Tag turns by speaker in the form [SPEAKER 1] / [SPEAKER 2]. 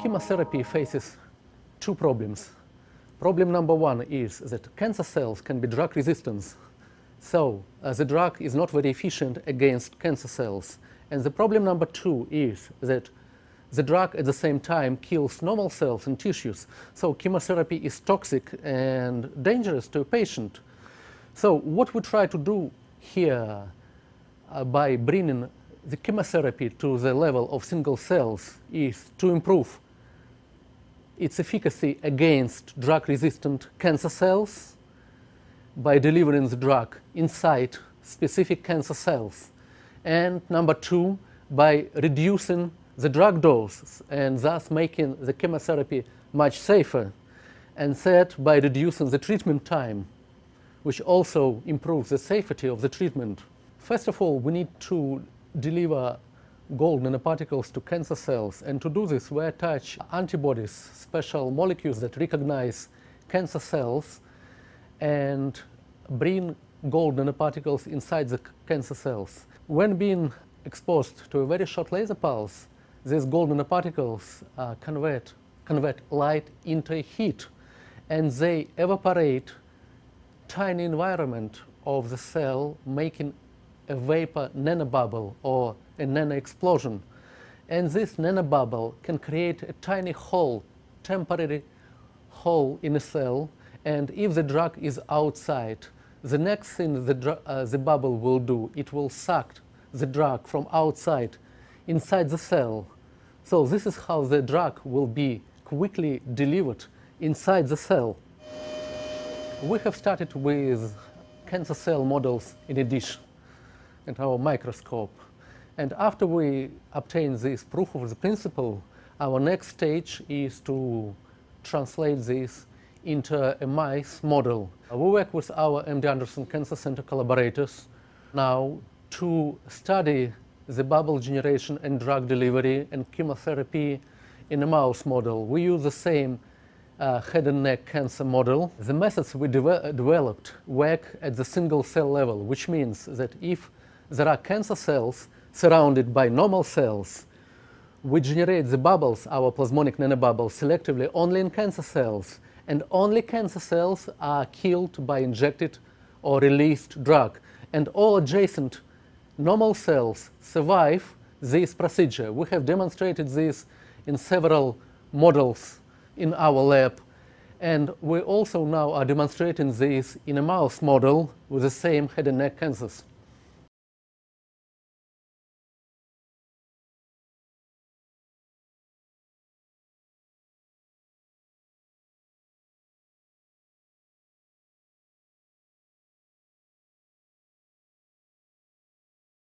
[SPEAKER 1] chemotherapy faces two problems. Problem number one is that cancer cells can be drug resistant. So uh, the drug is not very efficient against cancer cells. And the problem number two is that the drug at the same time kills normal cells and tissues. So chemotherapy is toxic and dangerous to a patient. So what we try to do here uh, by bringing the chemotherapy to the level of single cells is to improve its efficacy against drug-resistant cancer cells by delivering the drug inside specific cancer cells. And number two, by reducing the drug doses and thus making the chemotherapy much safer. And third, by reducing the treatment time, which also improves the safety of the treatment. First of all, we need to deliver gold nanoparticles to cancer cells. And to do this, we attach antibodies, special molecules that recognize cancer cells and bring gold nanoparticles inside the cancer cells. When being exposed to a very short laser pulse, these gold nanoparticles uh, convert, convert light into heat and they evaporate tiny environment of the cell, making a vapor nanobubble or a nanoexplosion. And this nanobubble can create a tiny hole, temporary hole in a cell. And if the drug is outside, the next thing the, uh, the bubble will do, it will suck the drug from outside inside the cell. So this is how the drug will be quickly delivered inside the cell. We have started with cancer cell models in a dish and our microscope. And after we obtain this proof of the principle, our next stage is to translate this into a mice model. We work with our MD Anderson Cancer Center collaborators now to study the bubble generation and drug delivery and chemotherapy in a mouse model. We use the same uh, head and neck cancer model. The methods we de developed work at the single cell level, which means that if there are cancer cells surrounded by normal cells, we generate the bubbles, our plasmonic nanobubbles, selectively only in cancer cells, and only cancer cells are killed by injected or released drug. And all adjacent normal cells survive this procedure. We have demonstrated this in several models in our lab. And we also now are demonstrating this in a mouse model with the same head and neck cancers.